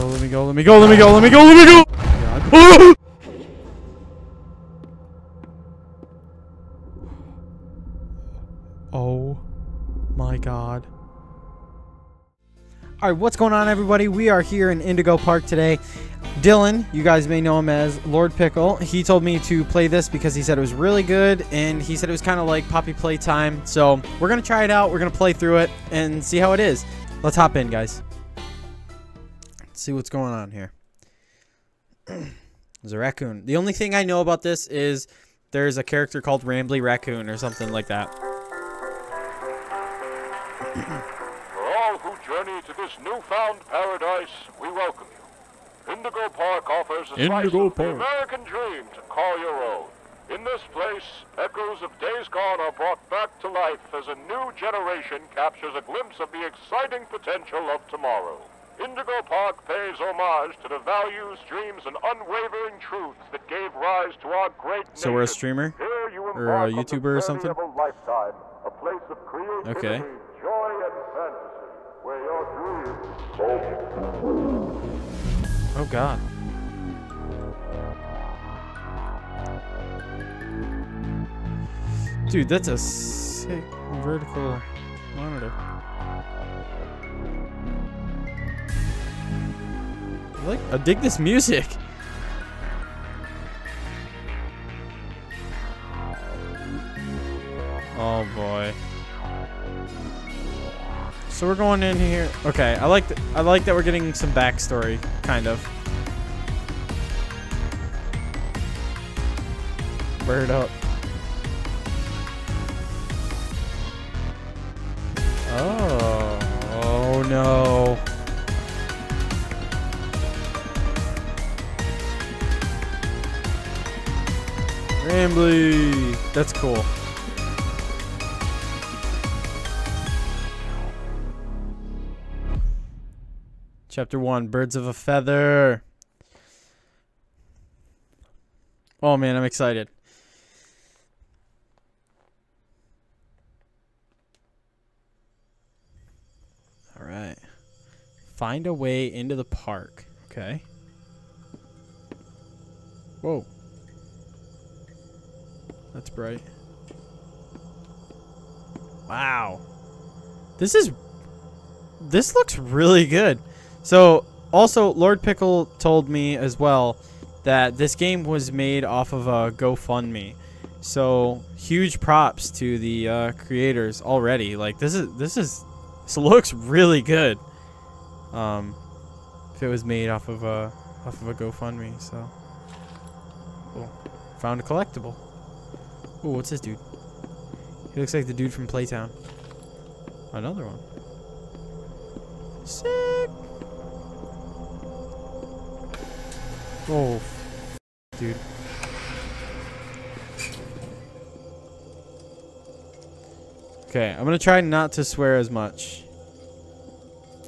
go, let me go, let me go, let me go, let me go, let me go! Oh, oh my god. Alright, what's going on everybody? We are here in Indigo Park today. Dylan, you guys may know him as Lord Pickle. He told me to play this because he said it was really good and he said it was kind of like Poppy Playtime. So we're going to try it out. We're going to play through it and see how it is. Let's hop in, guys. Let's see what's going on here. There's a raccoon. The only thing I know about this is there's a character called Rambley Raccoon or something like that. For all who journey to this newfound paradise, we welcome you. Indigo Park offers a slice Indigo of the Park. American dream to call your own. In this place, echoes of days gone are brought back to life as a new generation captures a glimpse of the exciting potential of tomorrow. Indigo Park pays homage to the values, dreams, and unwavering truths that gave rise to our great So we're a streamer? Here you Or a embark on YouTuber or something? of a lifetime, a place of creativity, Okay. joy, and fantasy, where your dreams Oh god. Dude, that's a sick vertical monitor. I like I dig this music. Oh boy. So we're going in here. Okay, I like I like that we're getting some backstory, kind of. Bird up. That's cool. Chapter 1 Birds of a Feather. Oh man, I'm excited. All right. Find a way into the park. Okay. Whoa. That's bright. Wow. This is this looks really good. So, also, Lord Pickle told me as well that this game was made off of a GoFundMe. So, huge props to the uh, creators already. Like this is this is this looks really good. Um, if it was made off of a off of a GoFundMe, so cool. Found a collectible. Oh, what's this dude? He looks like the dude from Playtown. Another one. Sick. Oh, f- dude. Okay, I'm gonna try not to swear as much.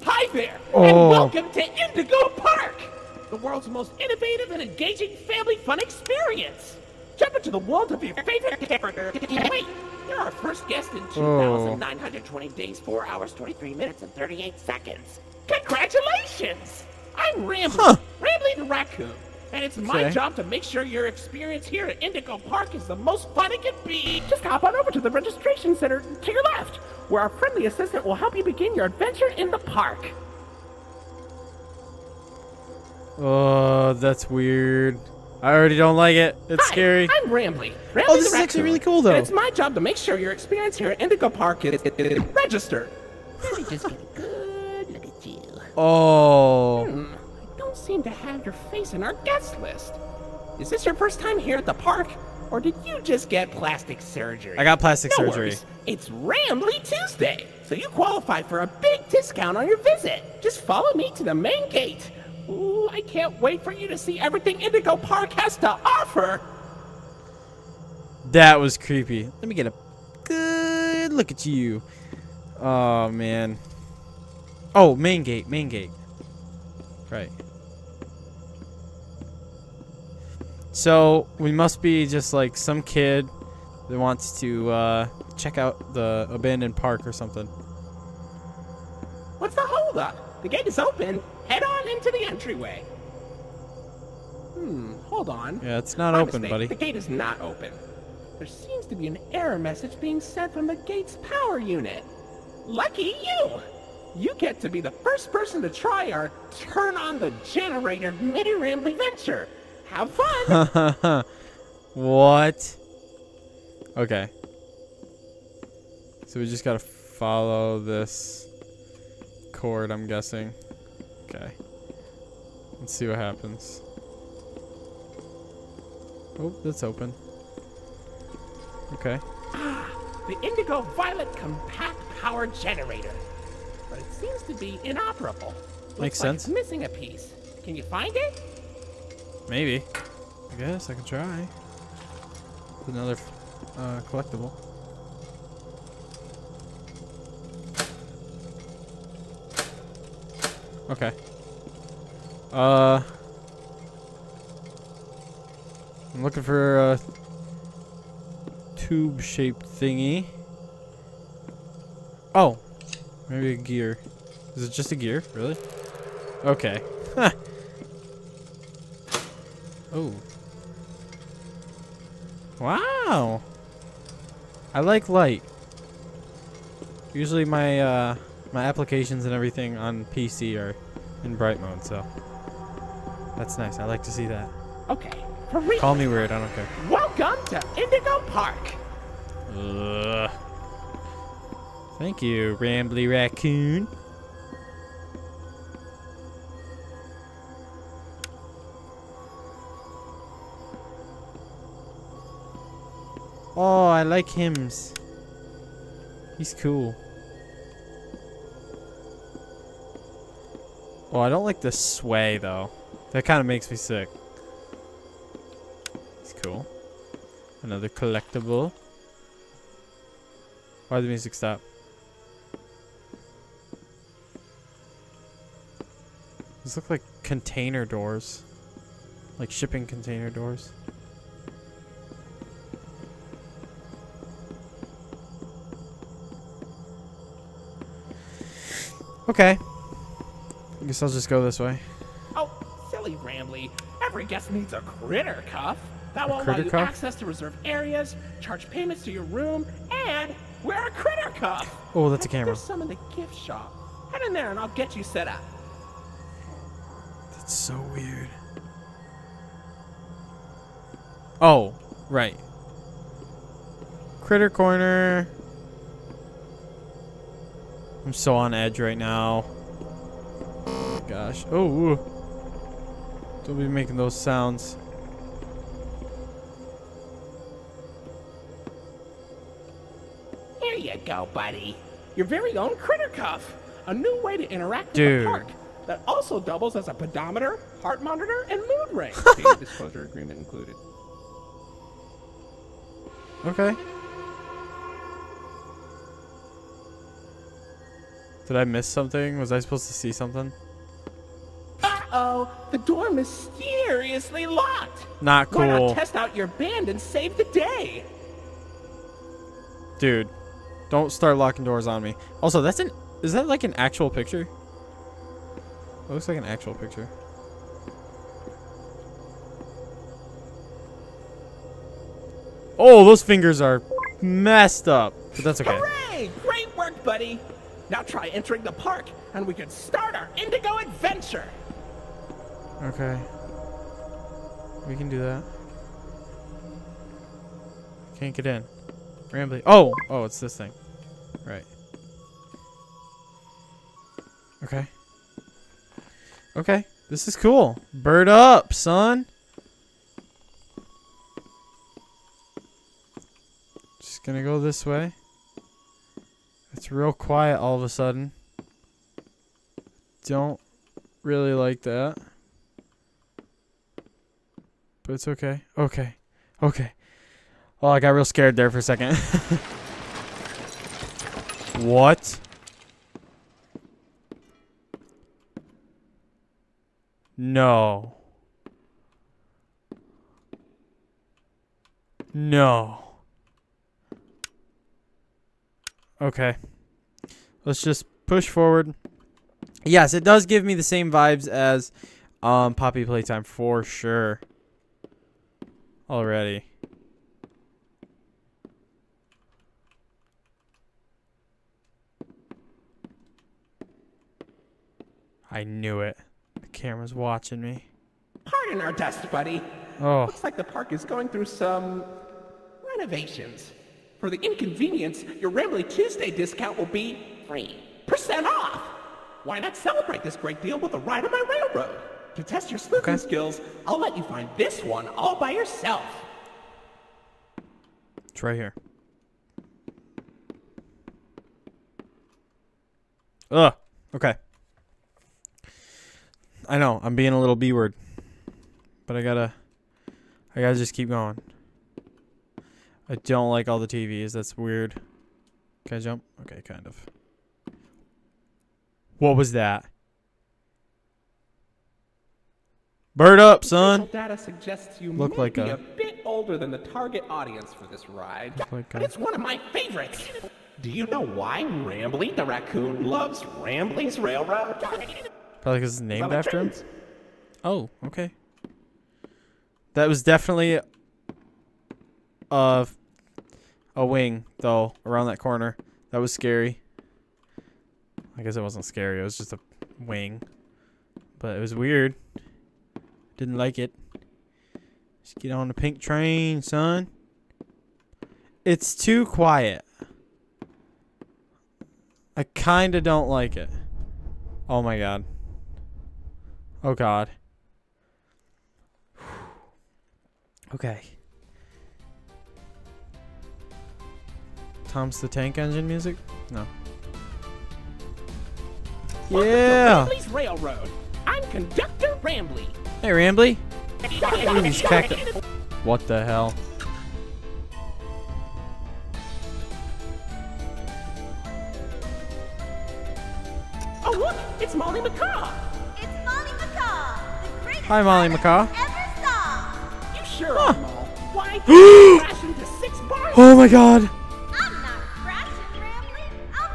Hi there, Oh. and welcome to Indigo Park, the world's most innovative and engaging family fun experience. Jump into the world of your favorite character. Wait, you're our first guest in Oh. 2,920 days, 4 hours, 23 minutes, and 38 seconds. Congratulations! I'm Rambley, Huh. Rambley the Raccoon, and it's my job to make sure your experience here at Indigo Park is the most fun it can be. Just hop on over to the registration center to your left, where our friendly assistant will help you begin your adventure in the park. Oh, that's weird. I already don't like it. It's Hi, scary. I'm Rambley. Rambley Oh, this is actually really cool, though. And it's my job to make sure your experience here at Indigo Park is registered. Let me just get a good look at you. Oh, Hmm, I don't seem to have your face in our guest list. Is this your first time here at the park? Or did you just get plastic surgery? I got plastic No surgery. worries. It's Rambley Tuesday, so you qualify for a big discount on your visit. Just follow me to the main gate. Ooh, I can't wait for you to see everything Indigo Park has to offer. that was creepy. Let me get a good look at you. Oh man. Oh, main gate, main gate. Right. So we must be just like some kid that wants to uh, check out the abandoned park or something. What's the holdup? The gate is open. Head on into the entryway. Hmm, hold on. Yeah, it's not My open, mistake. buddy. The gate is not open. There seems to be an error message being sent from the gate's power unit. Lucky you! You get to be the first person to try our turn on the generator mini rambly venture. Have fun! what? Okay. So we just gotta follow this cord, I'm guessing. Okay. Let's see what happens. Oh, that's open. Okay. Ah, the Indigo Violet Compact Power Generator. But it seems to be inoperable. Looks Makes sense. Missing a piece. Can you find it? Maybe. I guess I can try. Another uh, collectible. Okay. Uh. I'm looking for a tube-shaped thingy. Oh, maybe a gear. Is it just a gear? Really? Okay. Oh. Wow. I like light. Usually my uh my applications and everything on PC are in bright mode, so that's nice. I like to see that. Okay, for. Call me weird, I don't care. Welcome to Indigo Park. Ugh. Thank you, Rambley Raccoon. Oh, I like hymns. He's cool. Oh, I don't like the sway though. That kind of makes me sick. It's cool. Another collectible. Why did the music stop? These look like container doors. Like shipping container doors. Okay. I guess I'll just go this way. Oh, silly Rambley. Every guest needs a critter cuff. That will allow you cuff? access to reserved areas, charge payments to your room, and wear a critter cuff. Oh, that's a I think camera. There's some in the gift shop. Head in there and I'll get you set up. That's so weird. Oh, right. Critter Corner. I'm so on edge right now. Oh gosh. Oh. Don't be making those sounds. Here you go, buddy. Your very own critter cuff. A new way to interact with the park that also doubles as a pedometer, heart monitor, and mood ring. Payment disclosure agreement included. Okay. Did I miss something? Was I supposed to see something? Uh-oh, the door mysteriously locked. Not cool. Why not test out your band and save the day? Dude, don't start locking doors on me. Also, that's an is that like an actual picture? It looks like an actual picture. Oh, those fingers are messed up. But that's okay. Hooray! Great work, buddy. Now try entering the park, and we can start our Indigo adventure. Okay. We can do that. Can't get in. Rambley. Oh! Oh, it's this thing. Right. Okay. Okay. This is cool. Bird up, son. Just gonna go this way. It's real quiet all of a sudden. Don't really like that. But it's okay. Okay. Okay. Oh, I got real scared there for a second. what? No. No. Okay. Let's just push forward. Yes, it does give me the same vibes as um, Poppy Playtime for sure. Already. I knew it. The camera's watching me. Pardon our dust, buddy. Oh, Looks like the park is going through some renovations. For the inconvenience, your Rambley Tuesday discount will be free percent off. Why not celebrate this great deal with a ride on my railroad? To test your sleuthing Okay. skills, I'll let you find this one all by yourself. it's right here. Ugh. Okay. I know I'm being a little b word, but I gotta, I gotta just keep going. I don't like all the TVs. That's weird. Can I jump? Okay, kind of. What was that? Bird up, son. Data suggests you Look like a- a... bit older than the target audience for this ride. like but a- it's one of my favorites. Do you know why Rambley the raccoon loves Rambley's Railroad? Probably because it's named after him. Oh, okay. That was definitely a a wing though around that corner. That was scary. I guess it wasn't scary. It was just a wing, but it was weird. Didn't like it. Just get on the pink train, son. It's too quiet. I kind of don't like it. Oh my god. Oh god. Okay. Tom's the Tank Engine music? No. Welcome Yeah. to Rambley's Railroad. I'm Conductor Rambley. Hey, Rambley. Ooh, he's cacti- What the hell? Oh look, it's Mollie Macaw. It's Mollie Macaw, the Hi, Mollie pilot Macaw. Ever. You sure are, Mol. Why did you crash into six bars? Oh my god. I'm not crashing, Rambley. I'm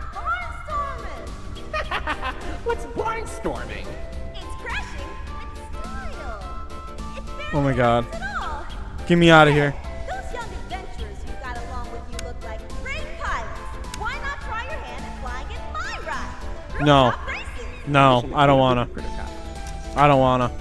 barnstorming. What's barnstorming? Oh my God. Get me out of here. Those young adventurers you got along with you look like great pilots. Why not try your hand at flying in my ride? No. No, I don't wanna. I don't wanna.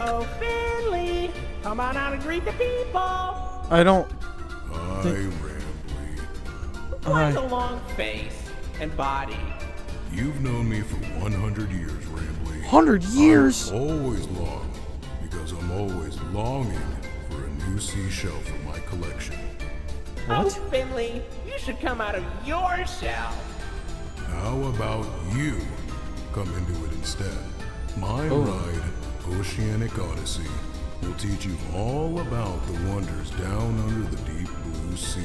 Oh, Finley, come on out and greet the people. I don't. Hi, Rambley. Quite Hi. a long face and body. You've known me for 100 years, Rambley. 100 years? I'm always long, because I'm always longing for a new seashell for my collection. Oh, Finley, you should come out of your shell. How about you come into it instead? My Oh. ride, Oceanic Odyssey, will teach you all about the wonders down under the deep blue sea.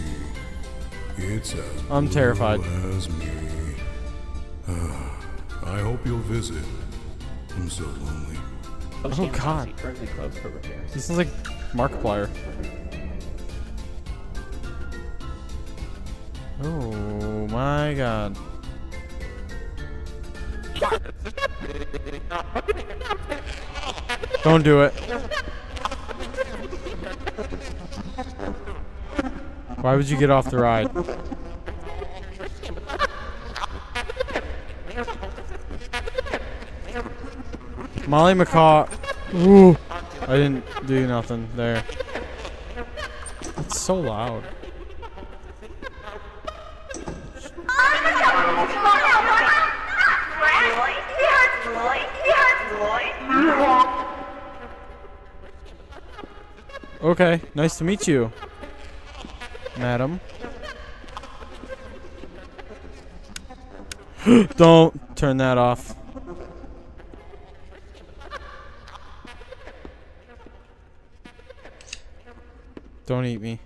It's as I'm terrified. as me. Ah, I hope you'll visit. I'm so lonely. Oceanic Oh, oh God. Odyssey currently closed for repairs. He sounds like Markiplier. Oh my god. Don't do it. Why would you get off the ride? Mollie Macaw. Ooh. I didn't do nothing there. It's so loud. Okay, nice to meet you, madam. Don't turn that off. Don't eat me.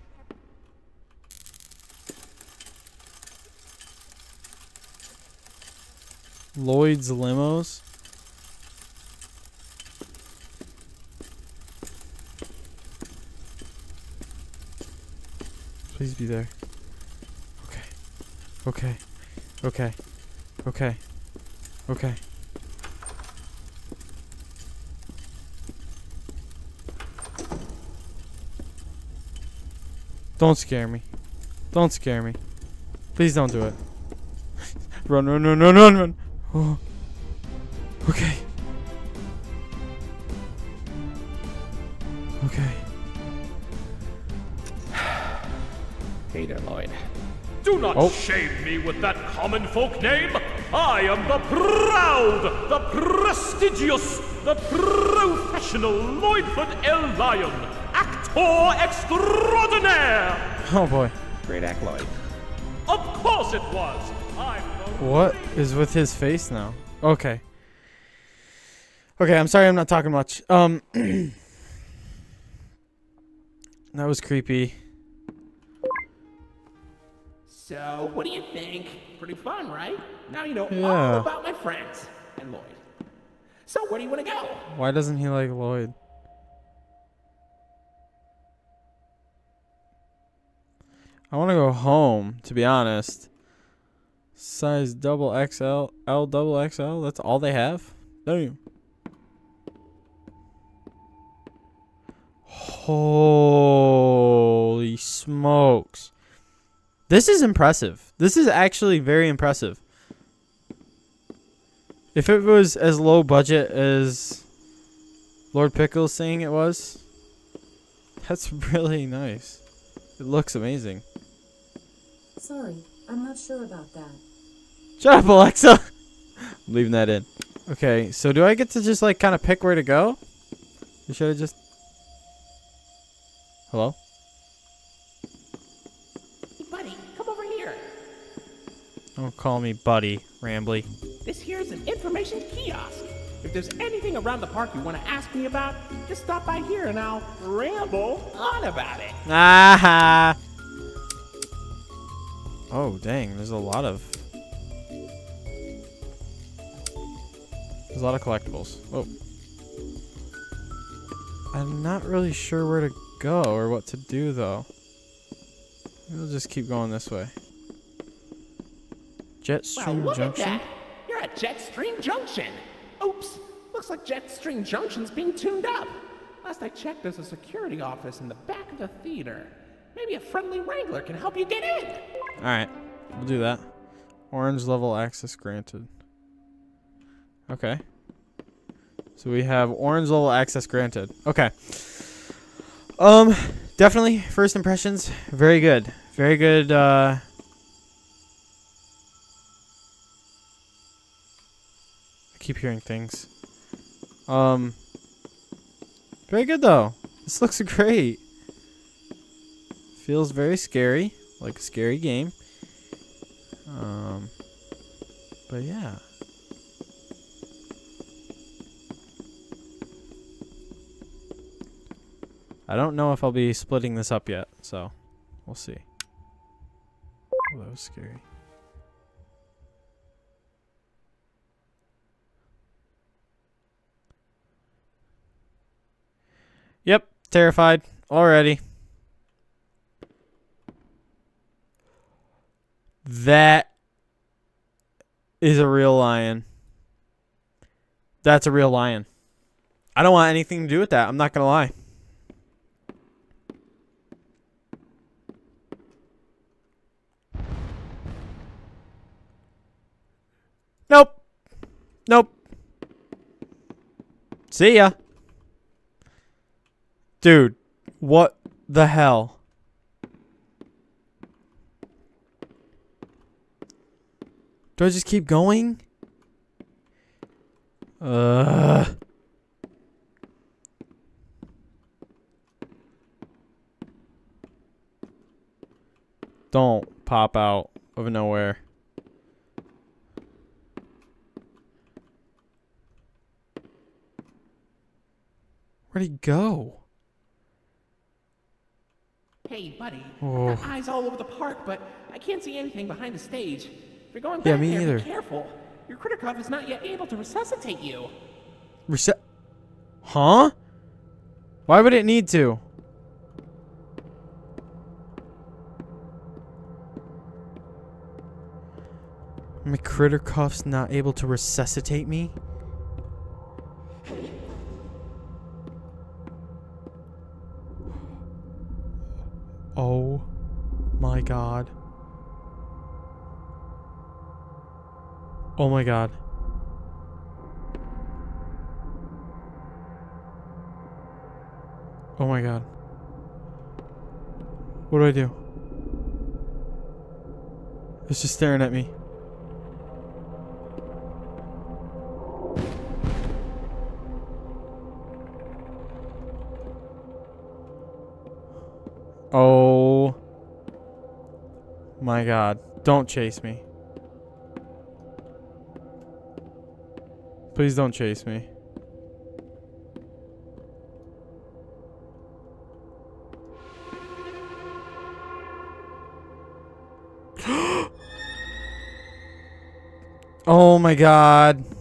Lloyd's limos. Please be there. Okay. Okay. Okay. Okay. Okay. Don't scare me. Don't scare me. Please don't do it. run, run, run, run, run, run. Oh. Okay. Do not Oh. shame me with that common folk name. I am the proud, the prestigious, the professional Lloydford L. Lion, actor extraordinaire. Oh boy. Great act, Lloyd. Of course it was. I'm the What is with his face now? Okay. Okay, I'm sorry I'm not talking much. Um That was creepy. So, what do you think? Pretty fun, right? Now you know Yeah. all about my friends and Lloyd. So, where do you want to go? Why doesn't he like Lloyd? I want to go home, to be honest. Size double XL, L double XL. That's all they have. Damn. Holy smokes. This is impressive. This is actually very impressive. If it was as low budget as Lord Pickle's saying it was, that's really nice. It looks amazing. Sorry, I'm not sure about that. Shut up, Alexa. I'm leaving that in. Okay, so do I get to just like kind of pick where to go? Or should I just? Hello? Don't call me Buddy, Rambley. This here is an information kiosk. If there's anything around the park you want to ask me about, just stop by here and I'll ramble on about it. Ah! Oh, dang. There's a lot of. There's a lot of collectibles. Oh. I'm not really sure where to go or what to do, though. We'll just keep going this way. Well, Jetstream look Junction? at that. You're at Jetstream Junction. Oops. Looks like Jetstream Junction's being tuned up. Last I checked, there's a security office in the back of the theater. Maybe a friendly wrangler can help you get in. Alright, we'll do that. Orange level access granted. Okay. So we have orange level access granted. Okay. Um, definitely first impressions, very good. Very good, uh... keep hearing things. Um, very good though. This looks great. Feels very scary, like a scary game. Um, but yeah. I don't know if I'll be splitting this up yet, so we'll see. Oh, that was scary. Yep, terrified already. That is a real lion. That's a real lion. I don't want anything to do with that. I'm not going to lie. Nope. Nope. See ya. Dude, what the hell? Do I just keep going? Uh. Don't pop out of nowhere. Where'd he go? Hey, buddy. Oh. I've got oh. eyes all over the park, but I can't see anything behind the stage. If you're going back yeah, me there, either. be careful. Your critter cuff is not yet able to resuscitate you. Resu huh? Why would it need to? My critter cuff not able to resuscitate me? Oh my god. Oh my god. Oh my god. What do I do? It's just staring at me. Oh my god. Don't chase me. Please don't chase me. oh my god.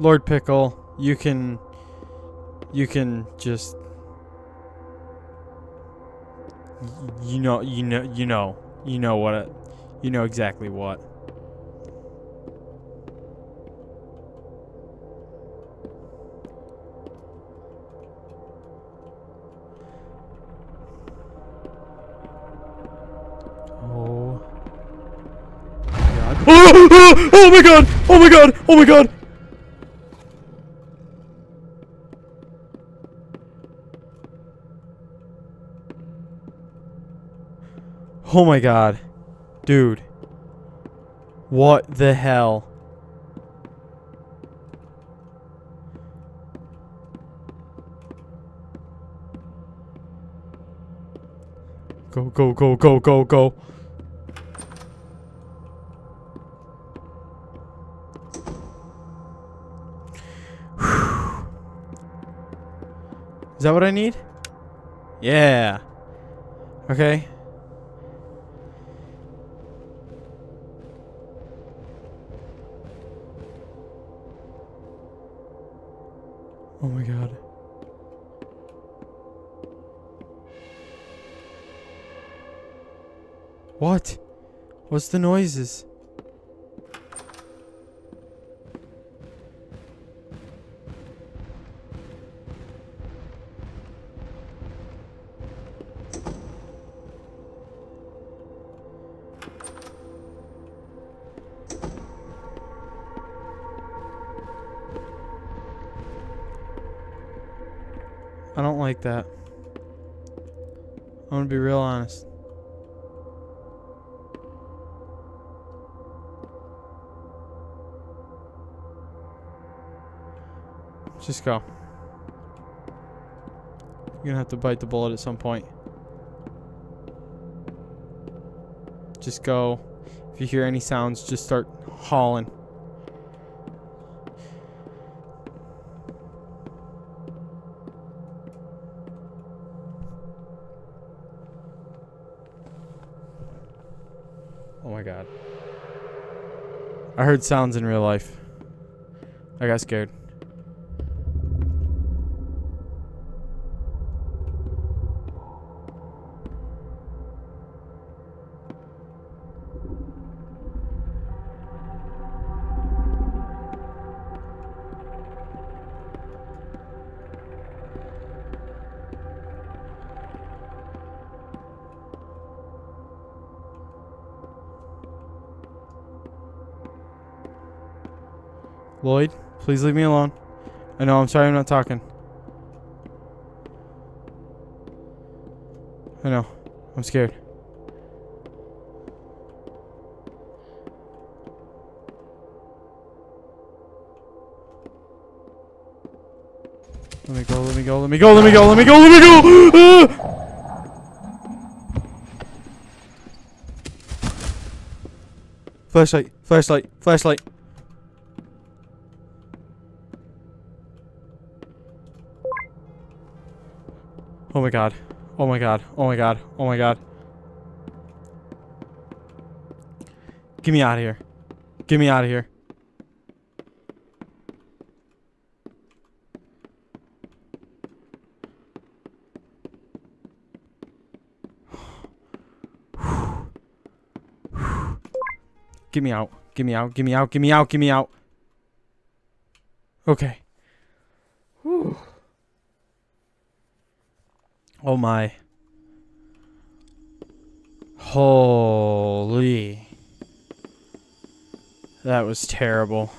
Lord Pickle, you can you can just you know you know you know you know what it, you know exactly what Oh. Oh, oh, oh my god! Oh my god! Oh my god! Oh my god. Dude. What the hell? Go, go, go, go, go, go. Is that what I need? Yeah. Okay. Oh my god. What? What's the noises? Like that. I'm gonna be real honest. Just go. You're gonna have to bite the bullet at some point. Just go. If you hear any sounds, just start hauling. Oh my god. I heard sounds in real life. I got scared. Lloyd, please leave me alone. I know, I'm sorry I'm not talking. I know. I'm scared. Let me go, let me go, let me go, let me go, let me go, let me go! Ah! Flashlight, flashlight, flashlight. my god. Oh my god. Oh my god. Oh my god. Get me out of here. Get me out of here. Get me out. Get me out. Get me out. Get me out. Get me out. Okay. Whew. Oh my. Holy. That was terrible.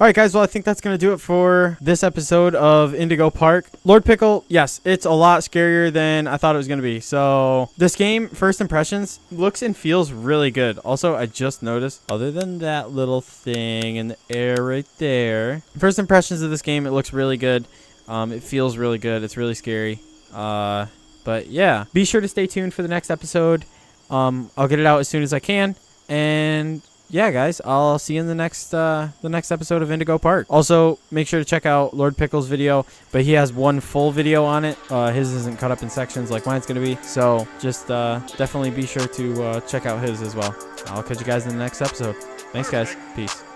All right, guys. Well, I think that's going to do it for this episode of Indigo Park. Lord Pickle, yes, it's a lot scarier than I thought it was going to be. So, this game, first impressions, looks and feels really good. Also, I just noticed, other than that little thing in the air right there, first impressions of this game, it looks really good. Um, it feels really good. It's really scary. Uh, but yeah, be sure to stay tuned for the next episode. Um, I'll get it out as soon as I can. And yeah, guys, I'll see you in the next uh, the next episode of Indigo Park. Also, make sure to check out Lord Pickle's video, but he has one full video on it. Uh, his isn't cut up in sections like mine's gonna be, so just uh, definitely be sure to uh, check out his as well. I'll catch you guys in the next episode. Thanks, guys. Peace.